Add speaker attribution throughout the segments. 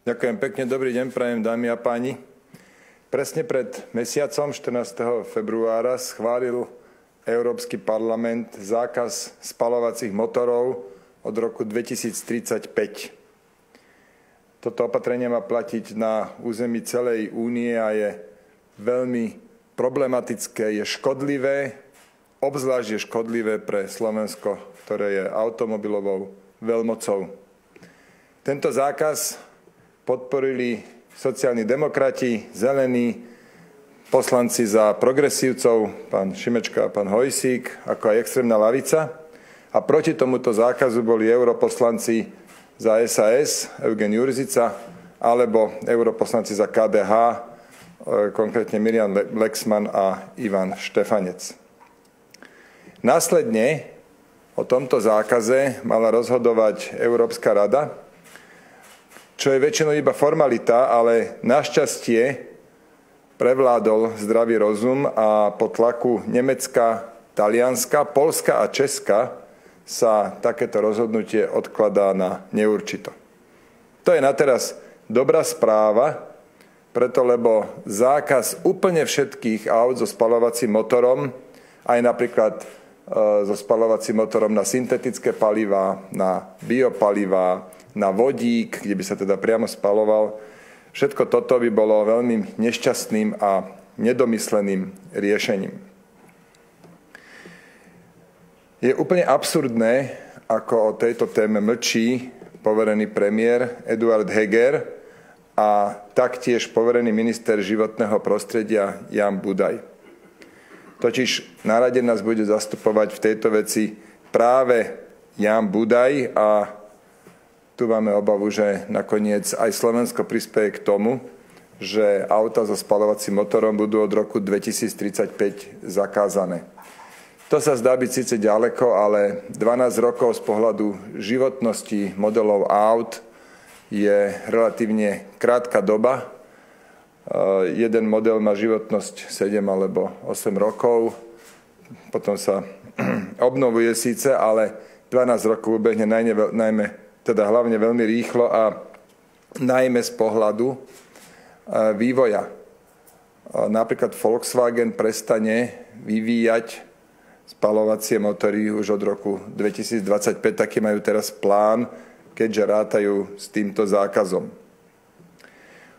Speaker 1: Ďakujem pekne, dobrý deň, prajem dámy a páni. Presne pred mesiacom, 14. februára, schválil Európsky parlament zákaz spalovacích motorov od roku 2035. Toto opatrenie má platiť na území celej únie a je veľmi problematické, je škodlivé, obzvlášť je škodlivé pre Slovensko, ktoré je automobilovou veľmocou. Tento zákaz podporili sociálni demokrati, zelení, poslanci za progresívcov, pán Šimečka a pán Hojsík, ako aj extrémna lavica. A proti tomuto zákazu boli europoslanci za SAS, Eugen Jurzica, alebo europoslanci za KDH, e, konkrétne Miriam Lexman a Ivan Štefanec. Následne o tomto zákaze mala rozhodovať Európska rada, čo je väčšinou iba formalita, ale našťastie prevládol zdravý rozum a po tlaku Nemecka, Talianska, Polska a Česka sa takéto rozhodnutie odkladá na neurčito. To je na teraz dobrá správa, preto lebo zákaz úplne všetkých aut so spalovacím motorom, aj napríklad e, so spalovacím motorom na syntetické paliva, na biopaliva, na vodík, kde by sa teda priamo spaloval. Všetko toto by bolo veľmi nešťastným a nedomysleným riešením. Je úplne absurdné, ako o tejto téme mlčí poverený premiér Eduard Heger a taktiež poverený minister životného prostredia Jan Budaj. Totiž na rade nás bude zastupovať v tejto veci práve Jan Budaj a tu máme obavu, že nakoniec aj Slovensko prispieje k tomu, že auta so spalovacím motorom budú od roku 2035 zakázané. To sa zdá byť síce ďaleko, ale 12 rokov z pohľadu životnosti modelov aut je relatívne krátka doba. Eh, jeden model má životnosť 7 alebo 8 rokov, potom sa obnovuje síce, ale 12 rokov ubehne najmä teda hlavne veľmi rýchlo a najmä z pohľadu e, vývoja. E, napríklad Volkswagen prestane vyvíjať spalovacie motory už od roku 2025, taký majú teraz plán, keďže rátajú s týmto zákazom.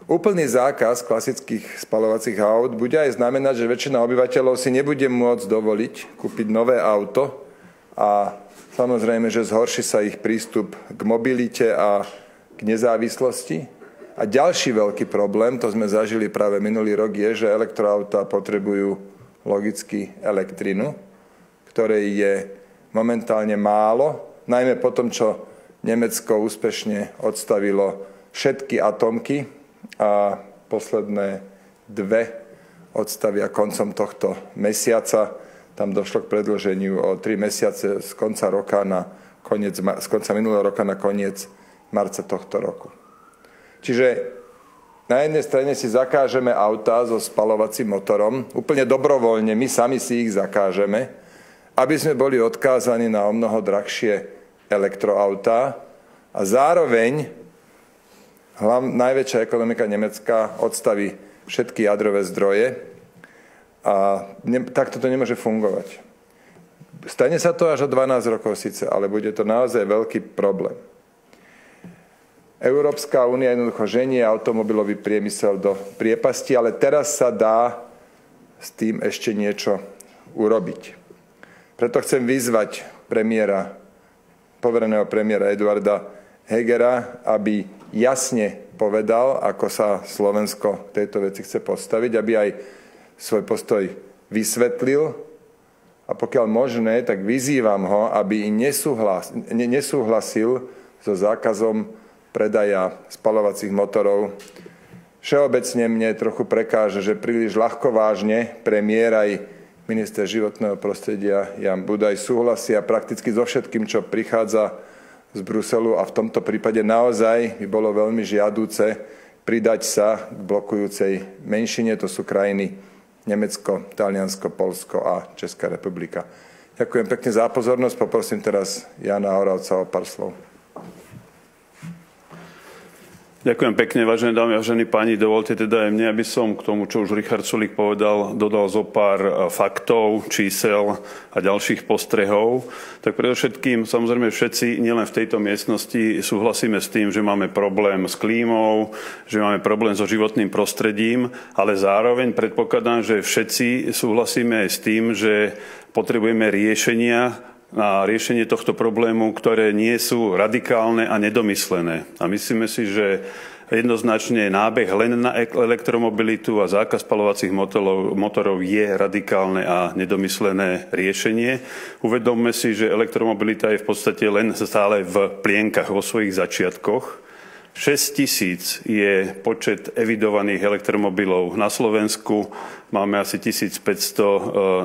Speaker 1: Úplný zákaz klasických spalovacích aut bude aj znamenať, že väčšina obyvateľov si nebude môcť dovoliť kúpiť nové auto a Samozrejme, že zhorší sa ich prístup k mobilite a k nezávislosti. A ďalší veľký problém, to sme zažili práve minulý rok, je, že elektroauta potrebujú logicky elektrinu, ktorej je momentálne málo, najmä po tom, čo Nemecko úspešne odstavilo všetky atomky a posledné dve odstavia koncom tohto mesiaca tam došlo k predlženiu o 3 mesiace z konca roka na koniec, z konca minulého roka na koniec marca tohto roku. Čiže na jednej strane si zakážeme autá so spalovacím motorom, úplne dobrovoľne, my sami si ich zakážeme, aby sme boli odkázaní na o mnoho drahšie elektroautá a zároveň hlav, najväčšia ekonomika Nemecka odstaví všetky jadrové zdroje, a ne, takto to nemôže fungovať. Stane sa to až o 12 rokov síce, ale bude to naozaj veľký problém. Európska únia jednoducho ženie automobilový priemysel do priepasti, ale teraz sa dá s tým ešte niečo urobiť. Preto chcem vyzvať premiéra, povereného premiéra Eduarda Hegera, aby jasne povedal, ako sa Slovensko tejto veci chce postaviť, aby aj svoj postoj vysvetlil a pokiaľ možné, tak vyzývam ho, aby nesúhlas, nesúhlasil so zákazom predaja spalovacích motorov. Všeobecne mne trochu prekáže, že príliš ľahko vážne premiér aj minister životného prostredia Jan Budaj súhlasia prakticky so všetkým, čo prichádza z Bruselu a v tomto prípade naozaj by bolo veľmi žiadúce pridať sa k blokujúcej menšine, to sú krajiny Nemecko, Taliansko, Polsko a Česká republika. Ďakujem pekne za pozornosť. Poprosím teraz Jana Oravca o pár slov.
Speaker 2: Ďakujem pekne, vážené dámy a vážení páni. Dovolte teda aj mne, aby som k tomu, čo už Richard Sulik povedal, dodal zo pár e, faktov, čísel a ďalších postrehov. Tak predovšetkým, samozrejme všetci, nielen v tejto miestnosti, súhlasíme s tým, že máme problém s klímou, že máme problém so životným prostredím, ale zároveň predpokladám, že všetci súhlasíme aj s tým, že potrebujeme riešenia, na riešenie tohto problému, ktoré nie sú radikálne a nedomyslené. A myslíme si, že jednoznačne nábeh len na elektromobilitu a zákaz spalovacích motorov, motorov je radikálne a nedomyslené riešenie. Uvedomme si, že elektromobilita je v podstate len stále v plienkach vo svojich začiatkoch. 6 tisíc je počet evidovaných elektromobilov na Slovensku. Máme asi 1500 e,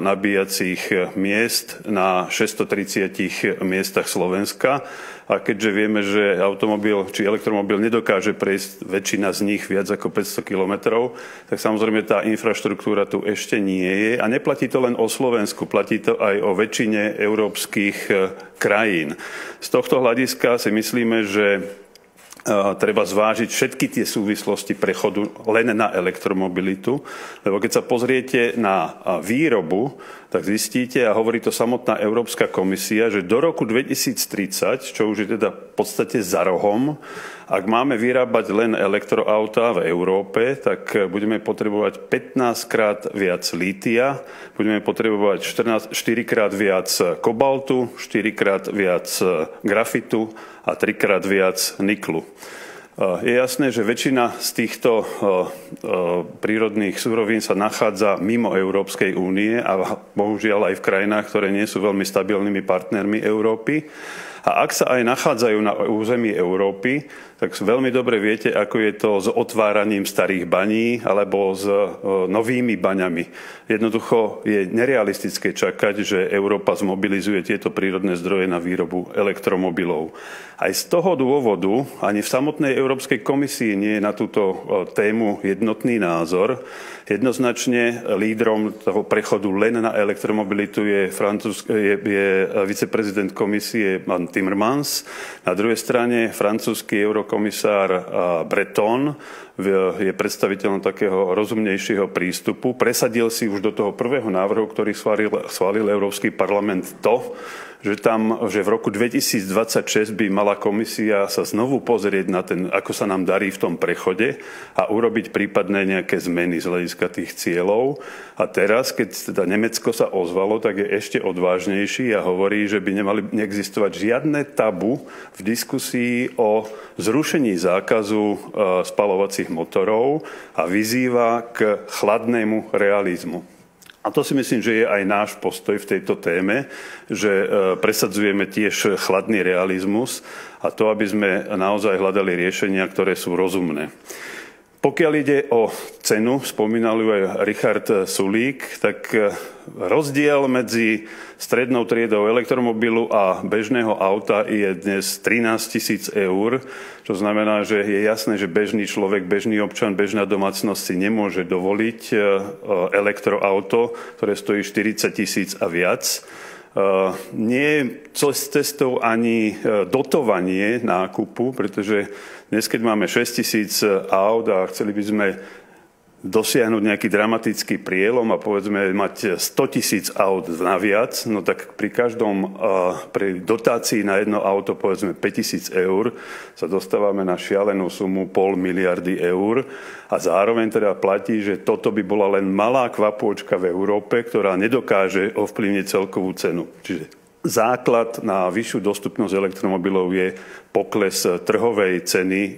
Speaker 2: nabíjacích miest na 630 miestach Slovenska. A keďže vieme, že automobil či elektromobil nedokáže prejsť väčšina z nich viac ako 500 kilometrov, tak samozrejme tá infraštruktúra tu ešte nie je. A neplatí to len o Slovensku, platí to aj o väčšine európskych e, krajín. Z tohto hľadiska si myslíme, že treba zvážiť všetky tie súvislosti prechodu len na elektromobilitu, lebo keď sa pozriete na výrobu, tak zistíte, a hovorí to samotná Európska komisia, že do roku 2030, čo už je teda v podstate za rohom, ak máme vyrábať len elektroautá v Európe, tak budeme potrebovať 15 krát viac lítia, budeme potrebovať 14, 4 krát viac kobaltu, 4 krát viac grafitu a 3 krát viac niklu. Je jasné, že väčšina z týchto prírodných súrovín sa nachádza mimo Európskej únie a bohužiaľ aj v krajinách, ktoré nie sú veľmi stabilnými partnermi Európy. A ak sa aj nachádzajú na území Európy, tak veľmi dobre viete, ako je to s otváraním starých baní alebo s novými baňami. Jednoducho je nerealistické čakať, že Európa zmobilizuje tieto prírodné zdroje na výrobu elektromobilov. Aj z toho dôvodu ani v samotnej Európskej komisii nie je na túto tému jednotný názor. Jednoznačne lídrom toho prechodu len na elektromobilitu je, je, je viceprezident komisie pán Timmermans. Na druhej strane francúzsky eurokomisár Breton je predstaviteľom takého rozumnejšieho prístupu. Presadil si už do toho prvého návrhu, ktorý schválil, schválil Európsky parlament to, že, tam, že v roku 2026 by mala komisia sa znovu pozrieť na ten, ako sa nám darí v tom prechode a urobiť prípadné nejaké zmeny z hľadiska tých cieľov. A teraz, keď teda Nemecko sa ozvalo, tak je ešte odvážnejší a hovorí, že by nemali neexistovať žiadne tabu v diskusii o zrušení zákazu e, spalovacích motorov a vyzýva k chladnému realizmu. A to si myslím, že je aj náš postoj v tejto téme, že e, presadzujeme tiež chladný realizmus a to, aby sme naozaj hľadali riešenia, ktoré sú rozumné. Pokiaľ ide o cenu, spomínal ju aj Richard Sulík, tak e, rozdiel medzi strednou triedou elektromobilu a bežného auta je dnes 13 tisíc eur, čo znamená, že je jasné, že bežný človek, bežný občan, bežná domácnosť si nemôže dovoliť e, elektroauto, ktoré stojí 40 tisíc a viac. E, nie je cestou ani dotovanie nákupu, pretože dnes, keď máme 6 tisíc aut a chceli by sme dosiahnuť nejaký dramatický prielom a povedzme mať 100 tisíc aut naviac, no tak pri každom, pri dotácii na jedno auto povedzme 5 tisíc eur sa dostávame na šialenú sumu pol miliardy eur a zároveň teda platí, že toto by bola len malá kvapôčka v Európe, ktorá nedokáže ovplyvniť celkovú cenu. Čiže základ na vyššiu dostupnosť elektromobilov je pokles trhovej ceny e,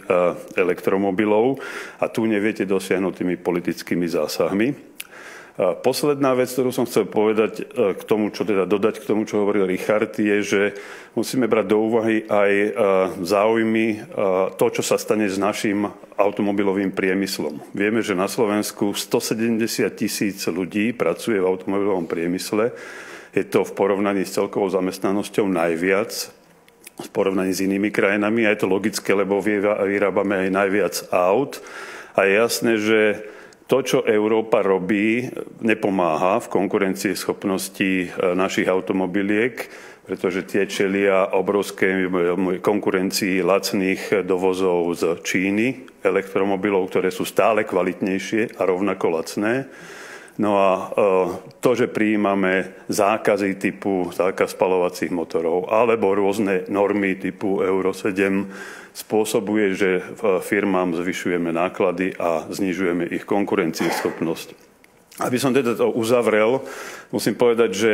Speaker 2: elektromobilov a tu neviete dosiahnuť tými politickými zásahmi. Posledná vec, ktorú som chcel povedať e, k tomu, čo teda dodať k tomu, čo hovoril Richard, je, že musíme brať do úvahy aj záujmy to, čo sa stane s našim automobilovým priemyslom. Vieme, že na Slovensku 170 tisíc ľudí pracuje v automobilovom priemysle je to v porovnaní s celkovou zamestnanosťou najviac v porovnaní s inými krajinami. A je to logické, lebo vyrábame aj najviac aut. A je jasné, že to, čo Európa robí, nepomáha v konkurencii schopnosti e, našich automobiliek. pretože tie čelia obrovské konkurencii lacných dovozov z Číny, elektromobilov, ktoré sú stále kvalitnejšie a rovnako lacné. No a e, to, že prijímame zákazy typu zákaz spalovacích motorov alebo rôzne normy typu Euro 7 spôsobuje, že firmám zvyšujeme náklady a znižujeme ich konkurencieschopnosť. Aby som teda to uzavrel, musím povedať, že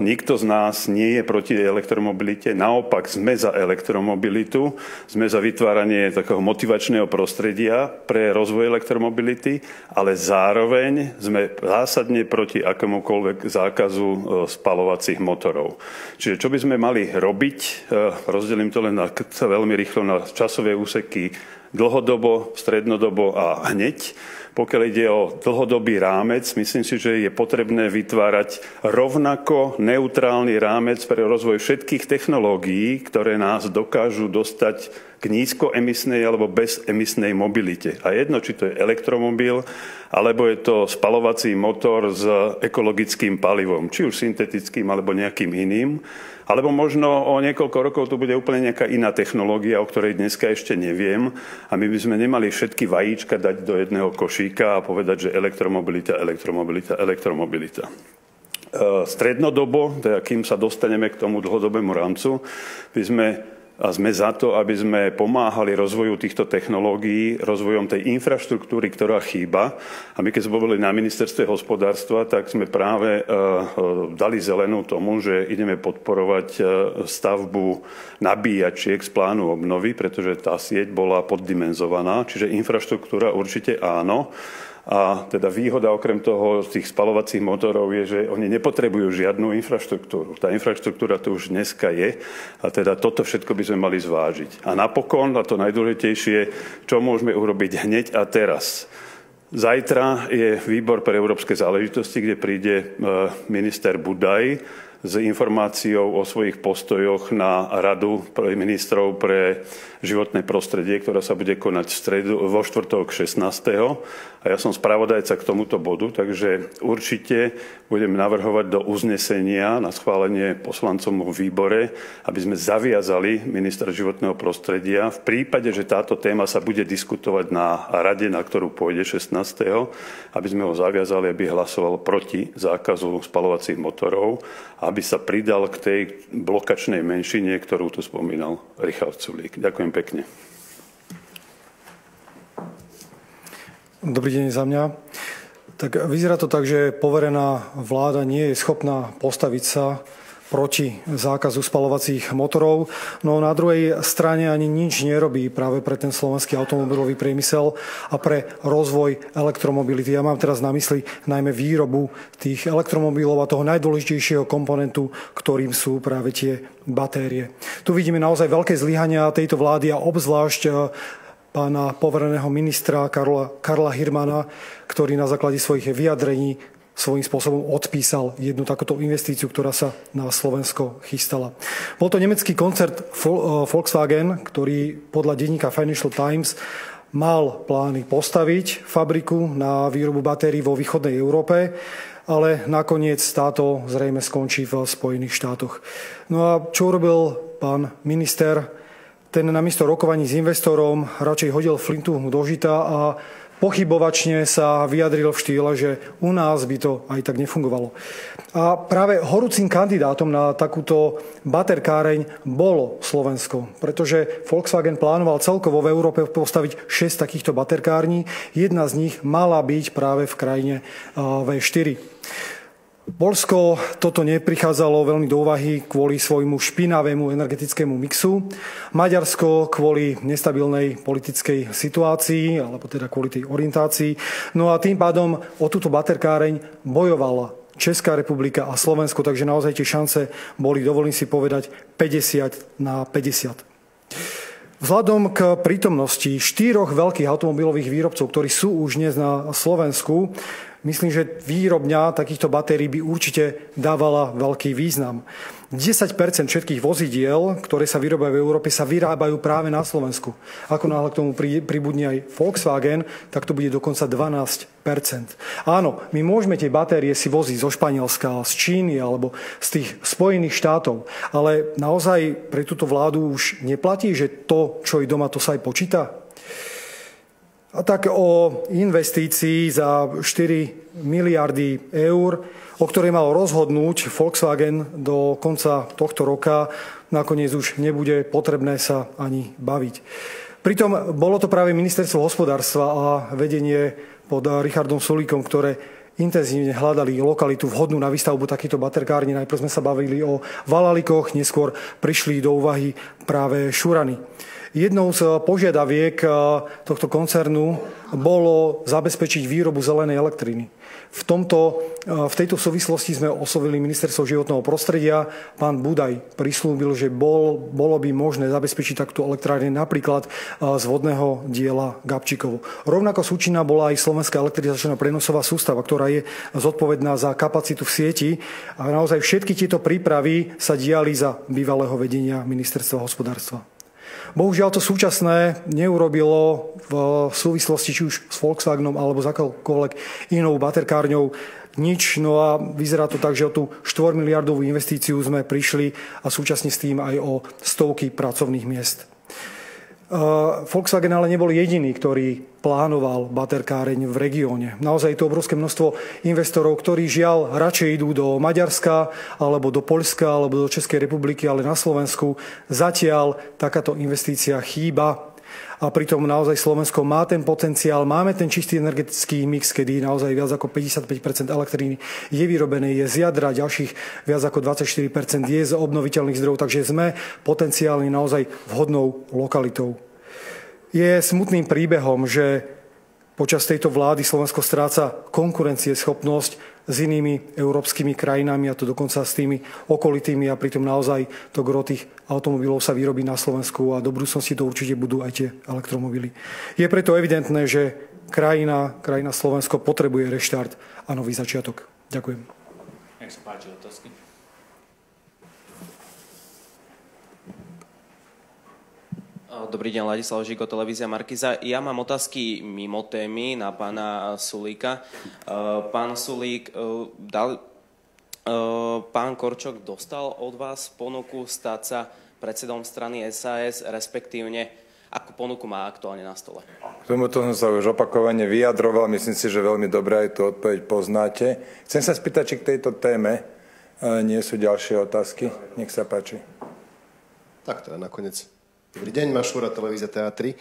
Speaker 2: nikto z nás nie je proti elektromobilite, naopak sme za elektromobilitu, sme za vytváranie takého motivačného prostredia pre rozvoj elektromobility, ale zároveň sme zásadne proti akémukoľvek zákazu eh, spalovacích motorov. Čiže čo by sme mali robiť, eh, rozdelím to len na, veľmi rýchlo na časové úseky dlhodobo, strednodobo a hneď. Pokiaľ ide o dlhodobý rámec, myslím si, že je potrebné vytvárať rovnako neutrálny rámec pre rozvoj všetkých technológií, ktoré nás dokážu dostať k nízkoemisnej alebo bezemisnej mobilite. A jedno, či to je elektromobil, alebo je to spalovací motor s ekologickým palivom, či už syntetickým alebo nejakým iným. Alebo možno o niekoľko rokov tu bude úplne nejaká iná technológia, o ktorej dneska ešte neviem. A my by sme nemali všetky vajíčka dať do jedného košíka a povedať, že elektromobilita, elektromobilita, elektromobilita. E, strednodobo, teda kým sa dostaneme k tomu dlhodobému rámcu, by sme a sme za to, aby sme pomáhali rozvoju týchto technológií, rozvojom tej infraštruktúry, ktorá chýba. A my keď sme boli na ministerstve hospodárstva, tak sme práve uh, dali zelenú tomu, že ideme podporovať uh, stavbu nabíjačiek z plánu obnovy, pretože tá sieť bola poddimenzovaná, čiže infraštruktúra určite áno. A teda výhoda okrem toho tých spalovacích motorov je, že oni nepotrebujú žiadnu infraštruktúru. Tá infraštruktúra tu už dneska je a teda toto všetko by sme mali zvážiť. A napokon, a to najdôležitejšie, čo môžeme urobiť hneď a teraz. Zajtra je výbor pre európske záležitosti, kde príde e, minister Budaj s informáciou o svojich postojoch na radu ministrov pre životné prostredie, ktorá sa bude konať v stredu, vo štvrtok 16. A ja som spravodajca k tomuto bodu, takže určite budem navrhovať do uznesenia na schválenie poslancom v výbore, aby sme zaviazali ministra životného prostredia v prípade, že táto téma sa bude diskutovať na rade, na ktorú pôjde 16. aby sme ho zaviazali, aby hlasoval proti zákazu spalovacích motorov, aby sa pridal k tej blokačnej menšine, ktorú tu spomínal Richard Sulík. Ďakujem pekne.
Speaker 3: Dobrý deň za mňa. Tak vyzerá to tak, že poverená vláda nie je schopná postaviť sa proti zákazu spalovacích motorov. No na druhej strane ani nič nerobí práve pre ten slovenský automobilový priemysel a pre rozvoj elektromobility. Ja mám teraz na mysli najmä výrobu tých elektromobilov a toho najdôležitejšieho komponentu, ktorým sú práve tie batérie. Tu vidíme naozaj veľké zlyhania tejto vlády a obzvlášť e, pána povereného ministra Karla, Karla Hirmana, ktorý na základe svojich vyjadrení svojím spôsobom odpísal jednu takúto investíciu, ktorá sa na Slovensko chystala. Bol to nemecký koncert eh, Volkswagen, ktorý podľa denníka Financial Times mal plány postaviť fabriku na výrobu batérií vo východnej Európe, ale nakoniec táto zrejme skončí v Spojených štátoch. No a čo urobil pán minister? Ten namiesto rokovaní s investorom radšej hodil flintu do žita a pochybovačne sa vyjadril v štýle, že u nás by to aj tak nefungovalo. A práve horúcim kandidátom na takúto baterkáreň bolo Slovensko, pretože Volkswagen plánoval celkovo v Európe postaviť 6 takýchto baterkární. Jedna z nich mala byť práve v krajine V4. Polsko toto neprichádzalo veľmi do úvahy kvôli svojmu špinavému energetickému mixu. Maďarsko kvôli nestabilnej politickej situácii, alebo teda kvôli tej orientácii. No a tým pádom o túto baterkáreň bojovala Česká republika a Slovensko, takže naozaj tie šance boli, dovolím si povedať, 50 na 50. Vzhľadom k prítomnosti štyroch veľkých automobilových výrobcov, ktorí sú už dnes na Slovensku, Myslím, že výrobňa takýchto batérií by určite dávala veľký význam. 10% všetkých vozidiel, ktoré sa vyrábajú v Európe, sa vyrábajú práve na Slovensku. Ako náhle k tomu pribudne aj Volkswagen, tak to bude dokonca 12 Áno, my môžeme tie batérie si voziť zo Španielska, z Číny alebo z tých Spojených štátov, ale naozaj pre túto vládu už neplatí, že to, čo je doma, to sa aj počíta? A tak o investícii za 4 miliardy eur, o ktorej mal rozhodnúť Volkswagen do konca tohto roka, nakoniec už nebude potrebné sa ani baviť. Pritom bolo to práve ministerstvo hospodárstva a vedenie pod Richardom Sulíkom, ktoré intenzívne hľadali lokalitu vhodnú na výstavbu takýchto baterkární. Najprv sme sa bavili o Valalikoch, neskôr prišli do úvahy práve Šurany. Jednou z požiadaviek eh, tohto koncernu bolo zabezpečiť výrobu zelenej elektriny. V, tomto, eh, v tejto súvislosti sme oslovili ministerstvo životného prostredia. Pán Budaj prislúbil, že bol, bolo by možné zabezpečiť takto elektrárne napríklad z vodného diela Gabčíkovo. Rovnako súčinná bola aj Slovenská elektrizačná prenosová sústava, ktorá je zodpovedná za kapacitu v sieti. A naozaj všetky tieto prípravy sa diali za bývalého vedenia ministerstva hospodárstva. Bohužiaľ to súčasné neurobilo v súvislosti či už s Volkswagenom alebo s akokoľvek inou baterkárňou nič. No a vyzerá to tak, že o tú 4 miliardovú investíciu sme prišli a súčasne s tým aj o stovky pracovných miest. Volkswagen ale nebol jediný, ktorý plánoval baterkáreň v regióne. Naozaj je to obrovské množstvo investorov, ktorí žiaľ radšej idú do Maďarska, alebo do Poľska, alebo do Českej republiky, ale na Slovensku zatiaľ takáto investícia chýba a pritom naozaj Slovensko má ten potenciál, máme ten čistý energetický mix, kedy naozaj viac ako 55% elektriny je vyrobené, je z jadra, ďalších viac ako 24% je z obnoviteľných zdrojov, takže sme potenciálne naozaj vhodnou lokalitou. Je smutným príbehom, že počas tejto vlády Slovensko stráca konkurencieschopnosť s inými európskymi krajinami a to dokonca s tými okolitými a pritom naozaj to gro tých automobilov sa vyrobí na Slovensku a do budúcnosti to určite budú aj tie elektromobily. Je preto evidentné, že krajina, krajina Slovensko potrebuje reštart a nový začiatok. Ďakujem. Nech sa páči otázky.
Speaker 4: Dobrý deň, Ladislav Žiko, televízia Markiza. Ja mám otázky mimo témy na pána Sulíka. Pán Sulík, e, dal, e, pán Korčok dostal od vás ponuku stať sa predsedom strany SAS, respektívne akú ponuku má aktuálne na stole?
Speaker 1: K tomuto som sa už opakovane vyjadroval, myslím si, že veľmi dobre aj tú odpoveď poznáte. Chcem sa spýtať, či k tejto téme e, nie sú ďalšie otázky. Nech sa páči.
Speaker 5: Tak teda nakoniec Dobrý deň, Mašúra, televízia TA3.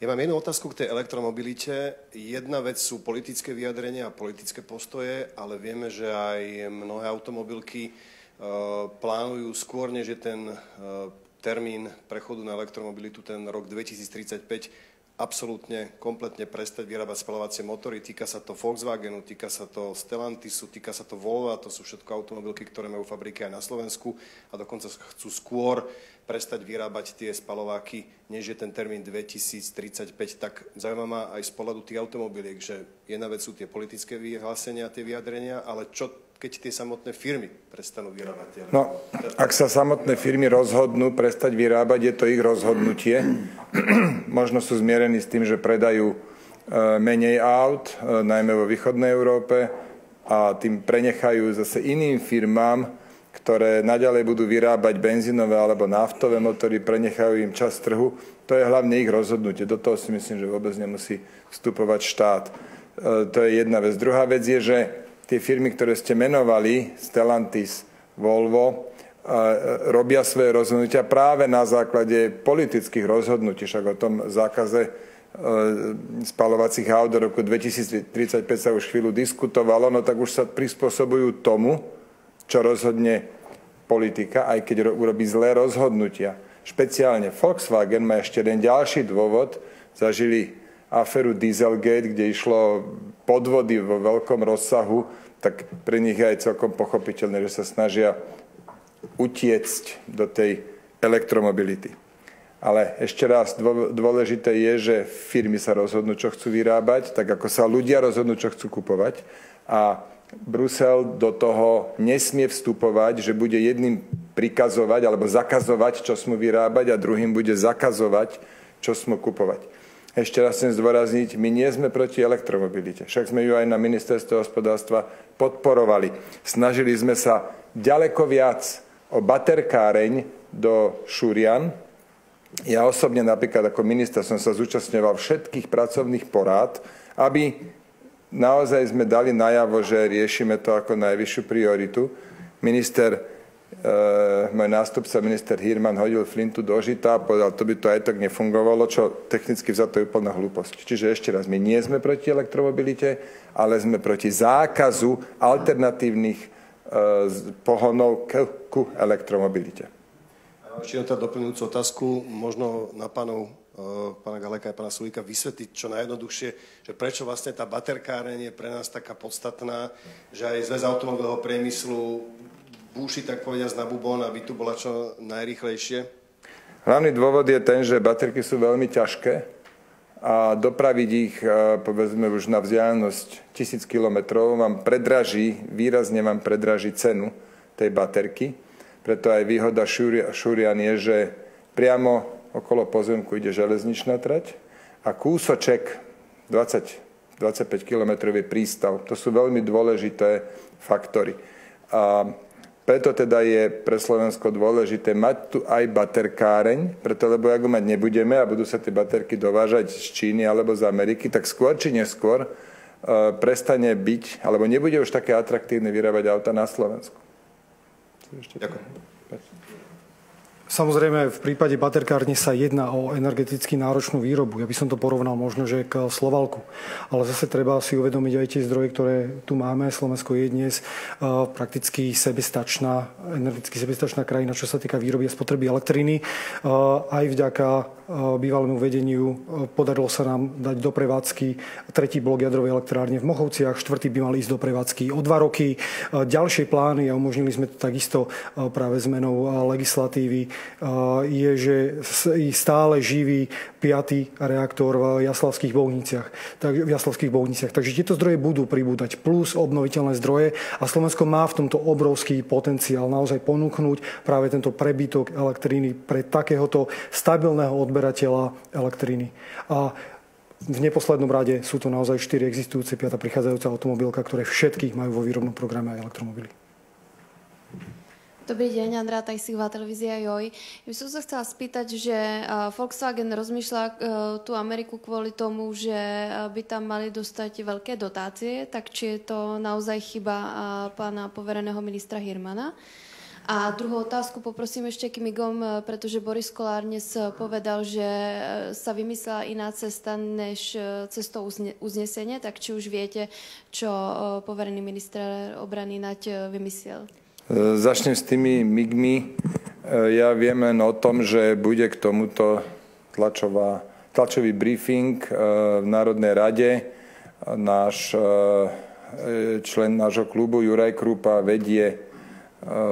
Speaker 5: Ja mám jednu otázku k tej elektromobilite. Jedna vec sú politické vyjadrenia a politické postoje, ale vieme, že aj mnohé automobilky uh, plánujú skôr, než je ten uh, termín prechodu na elektromobilitu, ten rok 2035, absolútne, kompletne prestať vyrábať spalovacie motory. Týka sa to Volkswagenu, týka sa to Stellantisu, týka sa to Volvo, to sú všetko automobilky, ktoré majú fabriky aj na Slovensku a dokonca chcú skôr prestať vyrábať tie spalováky, než je ten termín 2035, tak zaujíma ma aj z pohľadu tých automobiliek, že jedna vec sú tie politické vyhlásenia, tie vyjadrenia, ale čo keď tie samotné firmy prestanú vyrábať? Tie
Speaker 1: no, ak sa samotné firmy rozhodnú prestať vyrábať, je to ich rozhodnutie. Možno sú zmierení s tým, že predajú e, menej aut, e, najmä vo východnej Európe, a tým prenechajú zase iným firmám ktoré naďalej budú vyrábať benzínové alebo naftové motory, prenechajú im čas trhu. To je hlavne ich rozhodnutie. Do toho si myslím, že vôbec nemusí vstupovať štát. E, to je jedna vec. Druhá vec je, že tie firmy, ktoré ste menovali, Stellantis, Volvo, robia svoje rozhodnutia práve na základe politických rozhodnutí. Však o tom zákaze e, spalovacích aut do roku 2035 sa už chvíľu diskutovalo, no tak už sa prispôsobujú tomu, čo rozhodne politika, aj keď urobí zlé rozhodnutia. Špeciálne Volkswagen má ešte jeden ďalší dôvod. Zažili aferu Dieselgate, kde išlo podvody vo veľkom rozsahu, tak pre nich je aj celkom pochopiteľné, že sa snažia utiecť do tej elektromobility. Ale ešte raz, dôležité je, že firmy sa rozhodnú, čo chcú vyrábať, tak ako sa ľudia rozhodnú, čo chcú kupovať. A Brusel do toho nesmie vstupovať, že bude jedným prikazovať alebo zakazovať, čo smú vyrábať a druhým bude zakazovať, čo smú kupovať. Ešte raz chcem zdôrazniť, my nie sme proti elektromobilite. Však sme ju aj na ministerstve hospodárstva podporovali. Snažili sme sa ďaleko viac o baterkáreň do Šurian. Ja osobne napríklad ako minister som sa zúčastňoval všetkých pracovných porád, aby naozaj sme dali najavo, že riešime to ako najvyššiu prioritu. Minister môj nástupca, minister Hirman, hodil flintu do žita a povedal, to by to aj tak nefungovalo, čo technicky vzato je úplná hlúposť. Čiže ešte raz, my nie sme proti elektromobilite, ale sme proti zákazu alternatívnych uh, pohonov k, ku elektromobilite.
Speaker 5: Ešte tá doplňujúcu otázku, možno na pánov uh, pána Galeka a pána Sulíka vysvetliť čo najjednoduchšie, že prečo vlastne tá baterkáreň je pre nás taká podstatná, že aj zväz automobilového priemyslu búši, tak povediať, na bubón, aby tu bola čo najrychlejšie?
Speaker 1: Hlavný dôvod je ten, že baterky sú veľmi ťažké a dopraviť ich, e, povedzme, už na vzdialenosť tisíc kilometrov vám predraží, výrazne vám predraží cenu tej baterky. Preto aj výhoda Šurian je, že priamo okolo pozemku ide železničná trať a kúsoček 20-25 km je prístav. To sú veľmi dôležité faktory. A preto teda je pre Slovensko dôležité mať tu aj baterkáreň, preto lebo ak mať nebudeme a budú sa tie baterky dovážať z Číny alebo z Ameriky, tak skôr či neskôr uh, prestane byť, alebo nebude už také atraktívne vyrábať auta na Slovensku.
Speaker 5: Ďakujem.
Speaker 3: Samozrejme, v prípade baterkárne sa jedná o energeticky náročnú výrobu. Ja by som to porovnal možno, že k Slovalku. Ale zase treba si uvedomiť aj tie zdroje, ktoré tu máme. Slovensko je dnes uh, prakticky sebestačná, energeticky sebestačná krajina, čo sa týka výroby a spotreby elektriny. Uh, aj vďaka uh, bývalému vedeniu podarilo sa nám dať do prevádzky tretí blok jadrovej elektrárne v Mochovciach, štvrtý by mal ísť do prevádzky o dva roky. Ďalšie plány a umožnili sme to takisto práve zmenou legislatívy je, že stále živý piatý reaktor v Jaslavských bohniciach. Tak, v Jaslavských bohniciach. Takže tieto zdroje budú pribúdať plus obnoviteľné zdroje a Slovensko má v tomto obrovský potenciál naozaj ponúknuť práve tento prebytok elektriny pre takéhoto stabilného odberateľa elektriny. A v neposlednom rade sú to naozaj 4 existujúce, 5 prichádzajúca automobilka, ktoré všetkých majú vo výrobnom programe aj elektromobily.
Speaker 6: Dobrý deň, Andrá Tajsíková, televízia JOJ. Ja by som sa chcela spýtať, že Volkswagen rozmýšľa e, tú Ameriku kvôli tomu, že e, by tam mali dostať veľké dotácie, tak či je to naozaj chyba pána povereného ministra Hirmana? A druhú otázku poprosím ešte k Migom, e, pretože Boris Kolár dnes povedal, že sa vymyslela iná cesta než cestou uznesenie, tak či už viete, čo poverený minister obrany Nať vymyslel?
Speaker 1: Začnem s tými migmi. Ja viem len o tom, že bude k tomuto tlačová, tlačový briefing eh, v Národnej rade. Náš člen nášho klubu Juraj Krupa vedie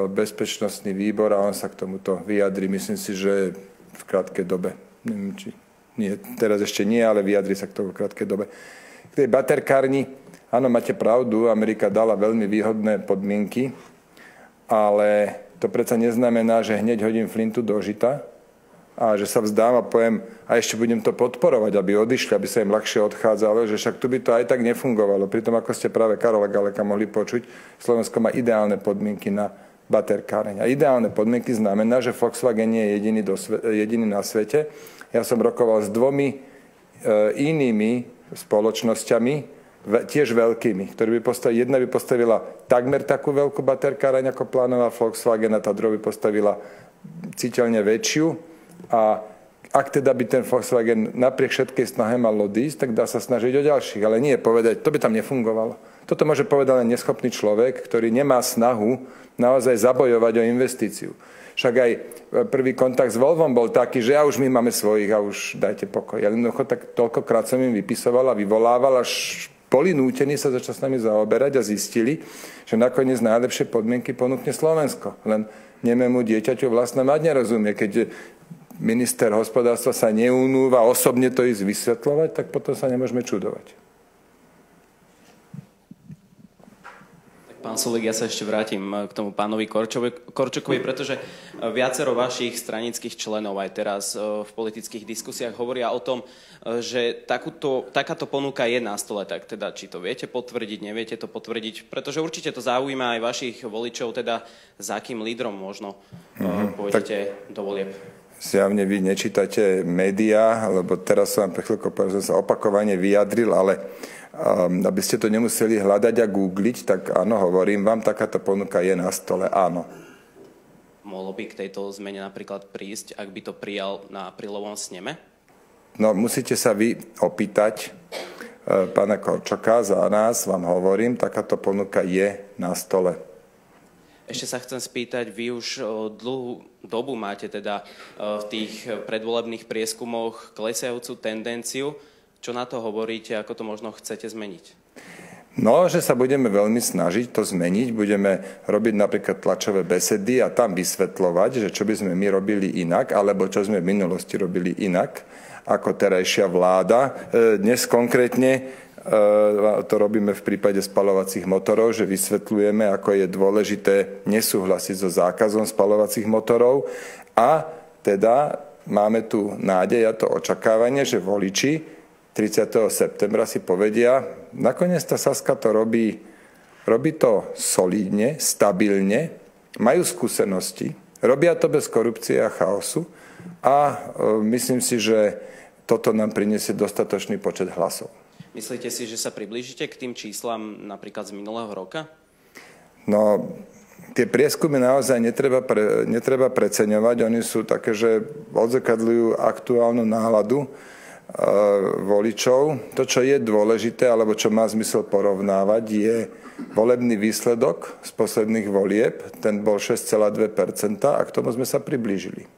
Speaker 1: bezpečnostný výbor a on sa k tomuto vyjadri. Myslím si, že v krátkej dobe. Neviem, či nie, teraz ešte nie, ale vyjadri sa k tomu v krátkej dobe. K tej baterkárni, áno, máte pravdu, Amerika dala veľmi výhodné podmienky ale to predsa neznamená, že hneď hodím flintu do žita a že sa vzdám a poviem, a ešte budem to podporovať, aby odišli, aby sa im ľahšie odchádzalo, že však tu by to aj tak nefungovalo. Pritom, ako ste práve Karola Galeka mohli počuť, Slovensko má ideálne podmienky na baterkáreň. A ideálne podmienky znamená, že Volkswagen nie je jediný, do, jediný na svete. Ja som rokoval s dvomi e, inými spoločnosťami, tiež veľkými, ktoré by postavili, jedna by postavila takmer takú veľkú baterkáreň, ako plánoval Volkswagen, a tá druhá by postavila citeľne väčšiu. A ak teda by ten Volkswagen napriek všetkej snahe mal odísť, tak dá sa snažiť o ďalších. Ale nie povedať, to by tam nefungovalo. Toto môže povedať len neschopný človek, ktorý nemá snahu naozaj zabojovať o investíciu. Však aj prvý kontakt s Volvom bol taký, že ja už my máme svojich a už dajte pokoj. Ja jednoducho tak toľkokrát som im vypisoval a vyvolával, až boli nútení sa začať s zaoberať a zistili, že nakoniec najlepšie podmienky ponúkne Slovensko. Len nemému dieťaťu vlastne mať nerozumie. Keď minister hospodárstva sa neunúva osobne to ísť vysvetľovať, tak potom sa nemôžeme čudovať.
Speaker 4: Pán Sulik, ja sa ešte vrátim k tomu pánovi Korčokovi, pretože viacero vašich stranických členov aj teraz v politických diskusiách hovoria o tom, že takúto, takáto ponuka je na stole. Tak teda, či to viete potvrdiť, neviete to potvrdiť, pretože určite to zaujíma aj vašich voličov, teda za akým lídrom možno mm-hmm. pôjdete tak... do volieb
Speaker 1: zjavne vy nečítate médiá, lebo teraz som vám pre chvíľku povedal, som sa opakovane vyjadril, ale aby ste to nemuseli hľadať a googliť, tak áno, hovorím vám, takáto ponuka je na stole, áno.
Speaker 4: Mohlo by k tejto zmene napríklad prísť, ak by to prijal na aprílovom sneme?
Speaker 1: No, musíte sa vy opýtať e, pána Korčoka za nás, vám hovorím, takáto ponuka je na stole.
Speaker 4: Ešte sa chcem spýtať, vy už dlhú dobu máte teda v tých predvolebných prieskumoch klesajúcu tendenciu. Čo na to hovoríte, ako to možno chcete zmeniť?
Speaker 1: No, že sa budeme veľmi snažiť to zmeniť, budeme robiť napríklad tlačové besedy a tam vysvetľovať, že čo by sme my robili inak, alebo čo sme v minulosti robili inak ako terajšia vláda. E, dnes konkrétne to robíme v prípade spalovacích motorov, že vysvetľujeme, ako je dôležité nesúhlasiť so zákazom spalovacích motorov a teda máme tu nádej a to očakávanie, že voliči 30. septembra si povedia, nakoniec tá Saska to robí, robí to solidne, stabilne, majú skúsenosti, robia to bez korupcie a chaosu a e, myslím si, že toto nám priniesie dostatočný počet hlasov.
Speaker 4: Myslíte si, že sa priblížite k tým číslam napríklad z minulého roka?
Speaker 1: No, tie prieskumy naozaj netreba, pre, netreba preceňovať. Oni sú také, že odzrkadľujú aktuálnu náladu voličov. To, čo je dôležité, alebo čo má zmysel porovnávať, je volebný výsledok z posledných volieb. Ten bol 6,2% a k tomu sme sa priblížili.